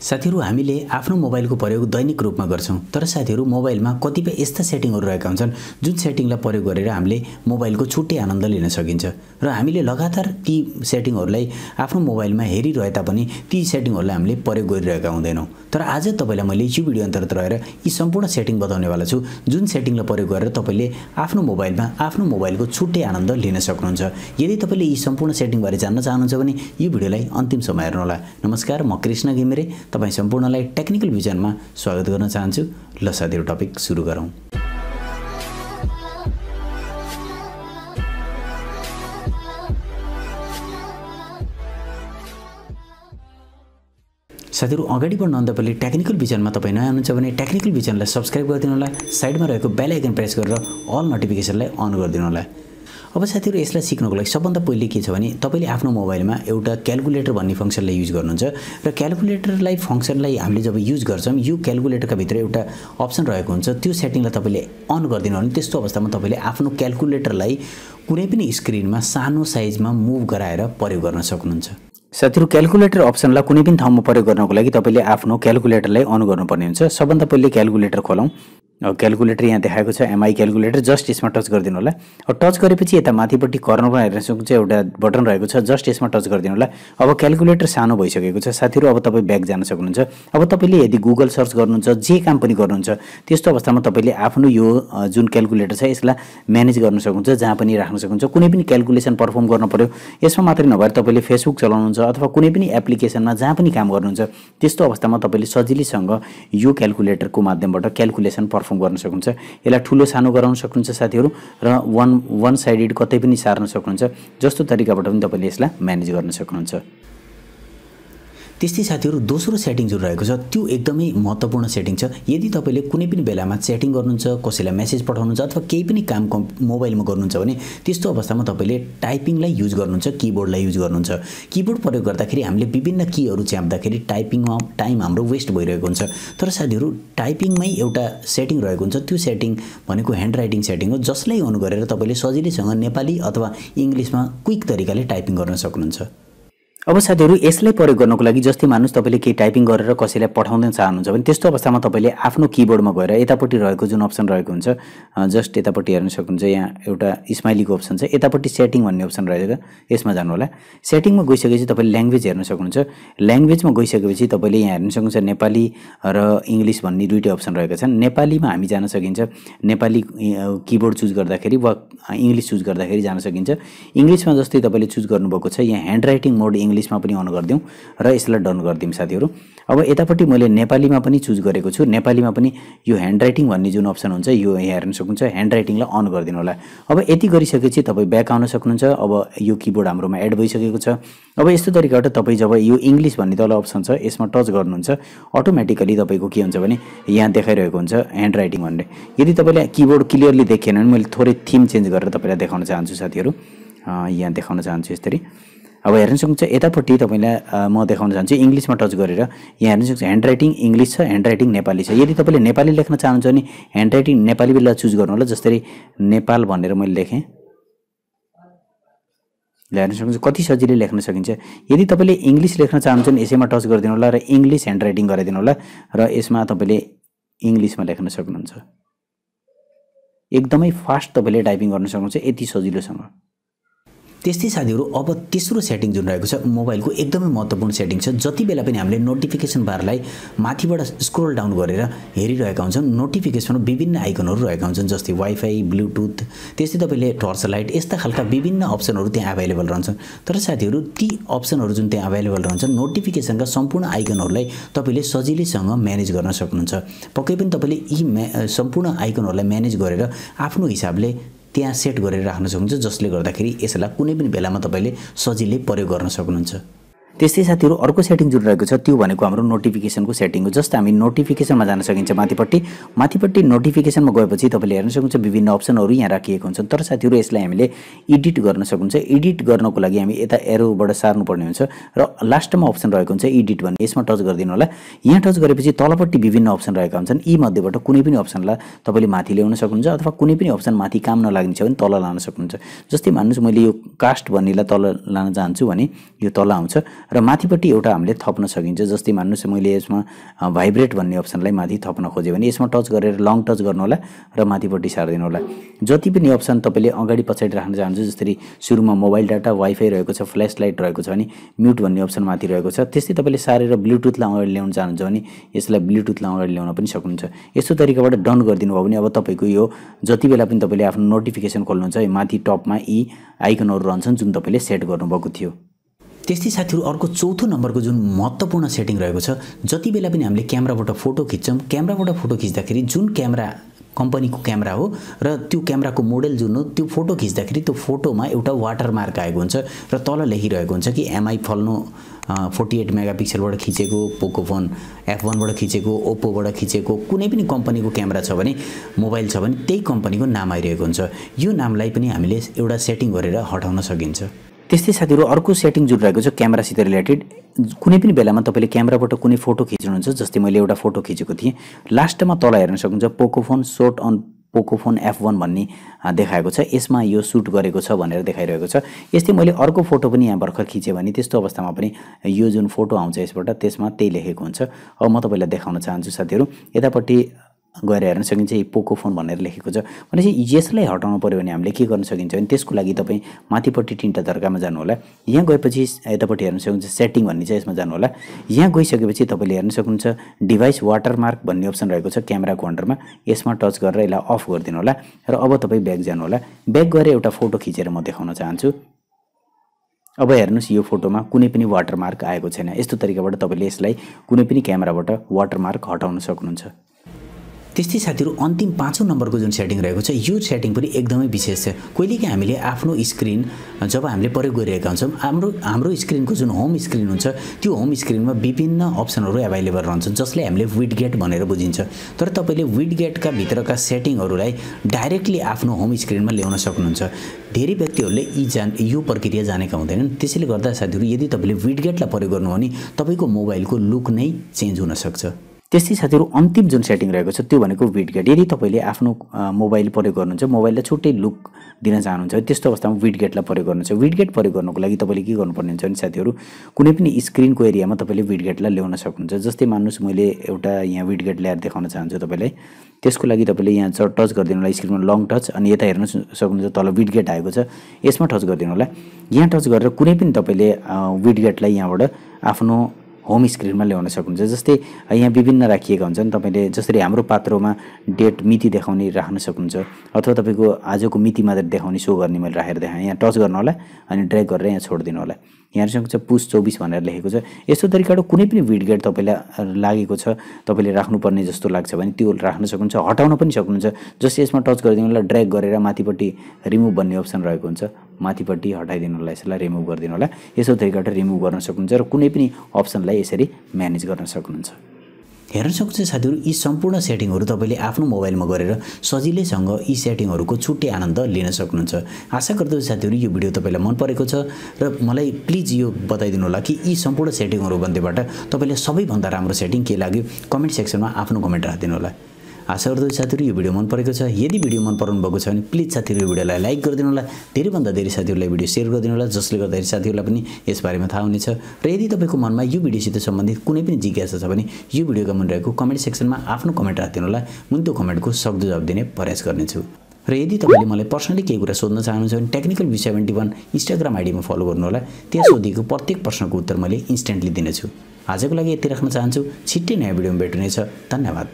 साथीहरू हामीले आफ्नो मोबाइलको प्रयोग दैनिक रूपमा गर्छौँ तर साथीहरू मोबाइलमा कतिपय यस्ता सेटिङहरू रहेका हुन्छन् जुन सेटिङलाई प्रयोग गरेर हामीले मोबाइलको छुट्टै आनन्द लिन सकिन्छ। र हामीले लगातार ती सेटिङहरूलाई आफ्नो मोबाइलमा हेरिरहे तापनि ती सेटिङहरूलाई हामीले प्रयोग गरिरहेका हुँदैनौँ। तर आज तपाईँलाई मैले यो भिडियो अन्तर्गत रहेर यी सम्पूर्ण सेटिङ बताउनेवाला छु जुन सेटिङलाई प्रयोग गरेर तपाईँले आफ्नो मोबाइलमा आफ्नो मोबाइलको छुट्टै आनन्द लिन सक्नुहुन्छ। यदि तपाईँले यी सम्पूर्ण सेटिङबारे जान्न चाहनुहुन्छ भने यो भिडियोलाई अन्तिमसम्म हेर्नुहोला। नमस्कार म कृष्ण घिमिरे। तपाईँ सम्पूर्णलाई टेक्निकल भिजनमा स्वागत गर्न चाहन्छु। ल साथीहरू टपिक सुरु गरौँ। साथीहरू अगाडि बढ्नुभन्दा पहिले टेक्निकल भिजनमा तपाईँ नयाँ हुनुहुन्छ भने टेक्निकल भिजनलाई सब्सक्राइब गरिदिनु होला। साइडमा रहेको बेल आइकन प्रेस गरेर अल नोटिफिकेसनलाई अन गरिदिनु होला। अब साथीहरू यसलाई सिक्नको लागि सबभन्दा पहिले के छ भने तपाईँले आफ्नो मोबाइलमा एउटा क्यालकुलेटर भन्ने फङ्सनलाई युज गर्नुहुन्छ र क्यालकुलेटरलाई फङ्सनलाई हामीले जब युज गर्छौँ यो क्यालकुलेटरका भित्र एउटा अप्सन रहेको हुन्छ। त्यो सेटिङलाई तपाईँले अन गरिदिनु भने त्यस्तो अवस्थामा तपाईँले आफ्नो क्यालकुलेटरलाई कुनै पनि स्क्रिनमा सानो साइजमा मुभ गराएर प्रयोग गर्न सक्नुहुन्छ। साथीहरू क्यालकुलेटर अप्सनलाई कुनै पनि ठाउँमा प्रयोग गर्नको लागि तपाईँले आफ्नो क्यालकुलेटरलाई अन गर्नुपर्ने हुन्छ। सबभन्दा पहिले क्यालकुलेटर खोलौँ। क्यालकुलेटर यहाँ देखाएको छ एमआई क्यालकुलेटर जस्ट यसमा टच गरिदिनु होला। टच गरेपछि यता माथिपट्टि कर्नरमा हेर्न सक्नुहुन्छ एउटा बटन रहेको छ जस्ट यसमा टच गरिदिनु होला। अब क्यालकुलेटर सानो भइसकेको छ। साथीहरू अब तपाईँ ब्याक जान सक्नुहुन्छ। अब तपाईँले यदि गुगल सर्च गर्नुहुन्छ जे काम पनि गर्नुहुन्छ त्यस्तो अवस्थामा तपाईँले आफ्नो यो जुन क्यालकुलेटर छ यसलाई म्यानेज गर्न सक्नुहुन्छ जहाँ पनि राख्न सक्नुहुन्छ। कुनै पनि क्यालकुलेसन पर्फर्म गर्नु पऱ्यो यसमा मात्रै नभएर तपाईँले फेसबुक चलाउनुहुन्छ अथवा कुनै पनि एप्लिकेसनमा जहाँ पनि काम गर्नुहुन्छ त्यस्तो अवस्थामा तपाईँले सजिलैसँग यो क्यालकुलेटरको माध्यमबाट क्यालकुलेसन पर्फर्म पर्फर्म गर्न सक्नुहुन्छ यसलाई ठुलो सानो गराउन सक्नुहुन्छ साथीहरू र वान वान साइडेड कतै पनि सार्न सक्नुहुन्छ जस्तो तरिकाबाट पनि तपाईँले यसलाई म्यानेज गर्न सक्नुहुन्छ। त्यस्तै साथीहरू दोस्रो सेटिङ जुन रहेको छ। त्यो एकदमै महत्त्वपूर्ण सेटिङ छ। यदि तपाईँले कुनै पनि बेलामा च्याटिङ गर्नुहुन्छ कसैलाई मेसेज पठाउनुहुन्छ अथवा केही पनि काम मोबाइलमा गर्नुहुन्छ भने त्यस्तो अवस्थामा तपाईँले टाइपिङलाई युज गर्नुहुन्छ किबोर्डलाई युज गर्नुहुन्छ। किबोर्ड प्रयोग गर्दाखेरि हामीले विभिन्न कीहरू च्याप्दाखेरि टाइपिङमा टाइम हाम्रो वेस्ट भइरहेको हुन्छ। तर साथीहरू टाइपिङमै एउटा सेटिङ रहेको हुन्छ। त्यो सेटिङ भनेको ह्यान्ड राइटिङ सेटिङ हो जसलाई अन गरेर तपाईँले सजिलैसँग नेपाली अथवा इङ्ग्लिसमा क्विक तरिकाले टाइपिङ गर्न सक्नुहुन्छ। अब साथीहरू यसलाई प्रयोग गर्नको लागि जस्तै मानुस् तपाईँले केही टाइपिङ गरेर कसैलाई पठाउन चाहनुहुन्छ भने त्यस्तो अवस्थामा तपाईँले आफ्नो किबोर्डमा गएर यतापट्टि रहेको जुन अप्सन रहेको हुन्छ जस्ट यतापट्टि हेर्न सक्नुहुन्छ यहाँ एउटा स्माइलीको अप्सन छ यतापट्टि सेटिङ भन्ने अप्सन रहेको यसमा जानु होला सेटिङमा गइसकेपछि तपाईँले ल्याङ्ग्वेज हेर्न सक्नुहुन्छ। ल्याङ्ग्वेजमा गइसकेपछि तपाईँले यहाँ हेर्न सक्नुहुन्छ नेपाली र इङ्ग्लिस भन्ने दुइटै अप्सन रहेका छन्। नेपालीमा हामी जान सकिन्छ। नेपाली किबोर्ड चुज गर्दाखेरि वा इङ्ग्लिस चुज गर्दाखेरि जान सकिन्छ। इङ्ग्लिसमा जस्तै तपाईँले चुज गर्नुभएको छ यहाँ ह्यान्ड राइटिङ मोड इङ्ग्लिस इङ्ग्लिसमा पनि अन गरिदिउँ र यसलाई डन गरिदिउँ साथीहरू। अब यतापट्टि मैले नेपालीमा पनि चुज गरेको छु। नेपालीमा पनि यो ह्यान्ड राइटिङ भन्ने जुन अप्सन हुन्छ यो यहाँ हेर्न सक्नुहुन्छ। ह्यान्ड राइटिङलाई अन गरिदिनु होला। अब यति गरिसकेपछि तपाईँ ब्याक आउन सक्नुहुन्छ। अब यो किबोर्ड हाम्रोमा एड भइसकेको छ। अब यस्तो तरिकाबाट तपाईँ जब यो इङ्ग्लिस भन्ने तल अप्सन छ यसमा टच गर्नुहुन्छ अटोमेटिकली तपाईँको के हुन्छ भने यहाँ देखाइरहेको हुन्छ ह्यान्ड राइटिङ भन्ने। यदि तपाईँले किबोर्ड क्लियरली देखेन भने मैले थोरै थिम चेन्ज गरेर तपाईँलाई देखाउन चाहन्छु साथीहरू। यहाँ देखाउन चाहन्छु यसरी। अब हेर्न सक्नुहुन्छ यतापट्टि तपाईँलाई म देखाउन चाहन्छु इङ्ग्लिसमा टच गरेर यहाँ हेर्न सक्नुहुन्छ ह्यान्ड राइटिङ इङ्ग्लिस छ ह्यान्ड राइटिङ नेपाली छ। यदि तपाईँले नेपाली लेख्न चाहनुहुन्छ भने ह्यान्ड राइटिङ नेपाली बेला चुज गर्नु होला जसरी नेपाल भनेर मैले लेखेँ। हेर्न सक्नुहुन्छ कति सजिलै लेख्न सकिन्छ। यदि तपाईँले इङ्ग्लिस लेख्न चाहनुहुन्छ भने यसैमा टच गरिदिनु होला र इङ्ग्लिस ह्यान्ड राइटिङ गराइदिनु होला र यसमा तपाईँले इङ्ग्लिसमा लेख्न सक्नुहुन्छ। एकदमै फास्ट तपाईँले टाइपिङ गर्न सक्नुहुन्छ यति सजिलोसँग। त्यस्तै साथीहरू अब तेस्रो सेटिङ जुन रहेको छ मोबाइलको एकदमै महत्त्वपूर्ण सेटिङ छ। जति बेला पनि हामीले नोटिफिकेसन बारलाई माथिबाट स्क्रोल डाउन गरेर हेरिरहेका हुन्छौँ नोटिफिकेसनमा विभिन्न आइकनहरू रहेका हुन्छन् जस्तै वाइफाई ब्लुटुथ त्यस्तै तपाईँले टर्च लाइट यस्ता खालका विभिन्न अप्सनहरू त्यहाँ एभाइलेबल रहन्छन्। तर साथीहरू ती अप्सनहरू जुन त्यहाँ एभाइलेबल रहन्छन् नोटिफिकेसनका सम्पूर्ण आइकनहरूलाई तपाईँले सजिलैसँग म्यानेज गर्न सक्नुहुन्छ। पक्कै पनि तपाईँले यी सम्पूर्ण आइकनहरूलाई म्यानेज गरेर आफ्नो हिसाबले त्यहाँ सेट गरेर राख्न सक्नुहुन्छ जसले गर्दाखेरि यसलाई कुनै पनि बेलामा तपाईँले सजिलै प्रयोग गर्न सक्नुहुन्छ। त्यस्तै साथीहरू अर्को सेटिङ जुन रहेको छ त्यो भनेको हाम्रो नोटिफिकेसनको सेटिङ हो जस्तो हामी नोटिफिकेसनमा जान सकिन्छ माथिपट्टि। माथिपट्टि नोटिफिकेसनमा गएपछि तपाईँले हेर्न सक्नुहुन्छ विभिन्न अप्सनहरू यहाँ राखिएको हुन्छ तर साथीहरू यसलाई हामीले एडिट गर्न सक्नुहुन्छ। एडिट गर्नको लागि हामी यता एरोबाट सार्नुपर्ने हुन्छ र लास्टमा अप्सन रहेको हुन्छ एडिट भन्ने। यसमा टच गरिदिनु होला। यहाँ टच गरेपछि तलपट्टि विभिन्न अप्सन रहेका हुन्छन्। यी मध्येबाट कुनै पनि अप्सनलाई तपाईँले माथि ल्याउन सक्नुहुन्छ अथवा कुनै पनि अप्सन माथि काम नलाग्ने छ भने तल लान सक्नुहुन्छ। जस्तै मान्नुहोस् मैले यो कास्ट भन्नेलाई तल लान चाहन्छु भने यो तल आउँछ। र माथिपट्टि एउटा हामीले थप्न सकिन्छ जस्तै मान्नुहोस् मैले यसमा भाइब्रेट भन्ने अप्सनलाई माथि थप्न खोजेँ भने यसमा टच गरेर लङ टच गर्नु होला र माथिपट्टि सारिदिनु होला। जति पनि अप्सन तपाईँले अगाडि पछाडि राख्न चाहनुहुन्छ जसरी सुरुमा मोबाइल डाटा वाइफाई रहेको छ फ्ल्यास लाइट रहेको छ भने म्युट भन्ने अप्सन माथि रहेको छ त्यस्तै तपाईँले सारेर ब्लुटुथलाई अगाडि ल्याउन चाहनुहुन्छ भने यसलाई ब्लुटुथलाई अगाडि ल्याउन पनि सक्नुहुन्छ। यस्तो तरिकाबाट डन गरिदिनु भयो भने अब तपाईँको यो जति बेला पनि तपाईँले आफ्नो नोटिफिकेसन खोल्नुहुन्छ माथि टपमा यी आइकनहरू रहन्छन् जुन तपाईँले सेट गर्नुभएको थियो। त्यस्तै साथीहरू अर्को चौथो नम्बरको जुन महत्त्वपूर्ण सेटिङ रहेको छ जति बेला पनि हामीले क्यामेराबाट फोटो खिच्छौँ। क्यामेराबाट फोटो खिच्दाखेरि जुन क्यामेरा कम्पनीको क्यामेरा हो र त्यो क्यामेराको मोडल जुन हो त्यो फोटो खिच्दाखेरि त्यो फोटोमा एउटा वाटर मार्क आएको हुन्छ र तल लेखिरहेको हुन्छ कि एमआई फल्नु? फोर्टी एट मेगा पिक्सलबाट खिचेको पोको फोन एफ वानबाट खिचेको ओप्पोबाट खिचेको कुनै पनि कम्पनीको क्यामेरा छ भने मोबाइल छ भने त्यही कम्पनीको नाम आइरहेको हुन्छ। यो नामलाई पनि हामीले एउटा सेटिङ गरेर हटाउन सकिन्छ। त्यस्तै साथीहरू अर्को सेटिङ जुन रहेको छ क्यामेरासित रिलेटेड कुनै पनि बेलामा तपाईँले क्यामेराबाट कुनै फोटो खिच्नुहुन्छ जस्तै मैले एउटा फोटो खिचेको थिएँ। लास्टमा तल हेर्न सक्नुहुन्छ Poco phone shot on Poco phone F one भन्ने देखाएको छ। यसमा यो सुट गरेको छ भनेर देखाइरहेको छ। यस्तै मैले अर्को फोटो पनि यहाँ भर्खर खिचेँ भने त्यस्तो अवस्थामा पनि यो जुन फोटो आउँछ यसबाट त्यसमा त्यही लेखेको हुन्छ। अब म तपाईँलाई देखाउन चाहन्छु साथीहरू। यतापट्टि गएर हेर्न सकिन्छ यो पोको फोन भनेर लेखेको छ। भनेपछि यसलाई हटाउनु पऱ्यो भने हामीले के गर्न सकिन्छ भने त्यसको लागि तपाईँ माथिपट्टि तिनवटा धर्कामा जानु होला यहाँ गएपछि यतापट्टि हेर्न सक्नुहुन्छ सेटिङ भन्ने छ यसमा जानु होला यहाँ गइसकेपछि तपाईँले हेर्न सक्नुहुन्छ डिभाइस वाटरमार्क भन्ने अप्सन रहेको छ क्यामेराको अन्डरमा यसमा टच गरेर यसलाई अफ गरिदिनु होला र अब तपाईँ ब्याग जानु होला ब्याग गएर एउटा फोटो खिचेर म देखाउन चाहन्छु। अब हेर्नुहोस् यो फोटोमा कुनै पनि वाटरमार्क आएको छैन। यस्तो तरिकाबाट तपाईँले यसलाई कुनै पनि क्यामेराबाट वाटरमार्क हटाउन सक्नुहुन्छ। त्यस्तै साथीहरू अन्तिम पाँचौँ नम्बरको जुन सेटिङ रहेको छ यो सेटिङ पनि एकदमै विशेष छ। कहिलेकाहीँ हामीले आफ्नो स्क्रिन जब हामीले प्रयोग गरिरहेका हुन्छौँ हाम्रो हाम्रो स्क्रिनको जुन होम स्क्रिन हुन्छ त्यो होम स्क्रिनमा विभिन्न अप्सनहरू एभाइलेबल रहन्छन् जसले हामीले विडगेट भनेर बुझिन्छ। तर तपाईँले विडगेटका भित्रका सेटिङहरूलाई डाइरेक्टली आफ्नो होम स्क्रिनमा ल्याउन सक्नुहुन्छ। धेरै व्यक्तिहरूले यी जान यो प्रक्रिया जानेका हुँदैनन्। त्यसैले गर्दा साथीहरू यदि तपाईँले विडगेटलाई प्रयोग गर्नु भने तपाईँको मोबाइलको लुक नै चेन्ज हुनसक्छ त्यस्तै साथीहरू अन्तिम जुन सेटिङ रहेको छ त्यो भनेको विडगेट यदि तपाईँले आफ्नो मोबाइल प्रयोग गर्नुहुन्छ मोबाइललाई छुट्टै लुक दिन चाहनुहुन्छ त्यस्तो अवस्थामा विडगेटलाई प्रयोग गर्नुहुन्छ। विडगेट प्रयोग गर्नुको लागि तपाईँले के गर्नुपर्ने हुन्छ भने साथीहरू कुनै पनि स्क्रिनको एरियामा तपाईँले विडगेटलाई ल्याउन सक्नुहुन्छ। जस्तै मान्नुहोस् मैले एउटा यहाँ विडगेट ल्याएर देखाउन चाहन्छु तपाईँलाई। त्यसको लागि तपाईँले यहाँ टच गरिदिनु होला स्क्रिनमा लङ टच अनि यता हेर्न सक्नुहुन्छ तल विडगेट आएको छ। यसमा टच गरिदिनु होला। यहाँ टच गरेर कुनै पनि तपाईँले विडगेटलाई यहाँबाट आफ्नो होम स्क्रिनमा ल्याउन सक्नुहुन्छ जस्तै यहाँ विभिन्न राखिएका हुन्छन्। तपाईँले जसरी हाम्रो पात्रोमा डेट मिति देखाउने राख्न सक्नुहुन्छ अथवा तपाईँको आजको मिति मात्र देखाउने सो गर्ने मैले राखेर देखाएँ। यहाँ टच गर्नु होला अनि ड्र्याग गरेर यहाँ छोडिदिनु होला। यहाँ सक्छ पुस चौबिस भनेर लेखेको छ। यस्तो तरिकाबाट कुनै पनि भिडगेट तपाईँलाई लागेको छ तपाईँले राख्नुपर्ने जस्तो लाग्छ भने त्यो राख्न सक्नुहुन्छ हटाउन पनि सक्नुहुन्छ। जस्तै यसमा टच गरिदिनु होला ड्र्याग गरेर माथिपट्टि रिमुभ भन्ने अप्सन रहेको हुन्छ। माथिपट्टि हटाइदिनु होला यसलाई रिमुभ गरिदिनु होला। यस्तो तरिकाबाट रिमुभ गर्न सक्नुहुन्छ र कुनै पनि अप्सनलाई यसरी म्यानेज गर्न सक्नुहुन्छ। हेर्न सक्नुहुन्छ साथीहरू यी सम्पूर्ण सेटिङहरू तपाईँले आफ्नो मोबाइलमा गरेर सजिलैसँग यी सेटिङहरूको छुट्टै आनन्द लिन सक्नुहुन्छ। आशा गर्दछु साथीहरू यो भिडियो तपाईँलाई मन परेको छ र मलाई प्लिज यो बताइदिनु होला कि यी सम्पूर्ण सेटिङहरू मध्येबाट तपाईँले सबैभन्दा राम्रो सेटिङ के लाग्यो? कमेन्ट सेक्सनमा आफ्नो कमेन्ट राखिदिनु होला। आशा गर्दछु साथीहरू यो भिडियो मन परेको छ। यदि भिडियो मन पराउनु भएको छ भने प्लिज साथीहरू यो भिडियोलाई लाइक गरिदिनु होला। धेरैभन्दा धेरै साथीहरूलाई भिडियो सेयर गरिदिनु होला जसले गर्दाखेरि साथीहरूलाई पनि यसबारेमा थाहा हुनेछ। र यदि तपाईँको मनमा यो भिडियोसित सम्बन्धित कुनै पनि जिज्ञासा छ भने यो भिडियोका मुनि रहेको कमेन्ट सेक्सनमा आफ्नो कमेन्ट राखिदिनु होला। म त्यो कमेन्टको सक्दो जवाब दिने प्रयास गर्नेछु। र यदि तपाईँले मलाई पर्सनली केही कुरा सोध्न चाहनुहुन्छ भने technical B seventy one Instagram आइडीमा follow गर्नुहोला त्यहाँ सोधिएको प्रत्येक प्रश्नको उत्तर मैले इन्स्ट्यान्टली दिनेछु। आजको लागि यति राख्न चाहन्छु। छिट्टै नयाँ भिडियोमा भेट्नेछ धन्यवाद।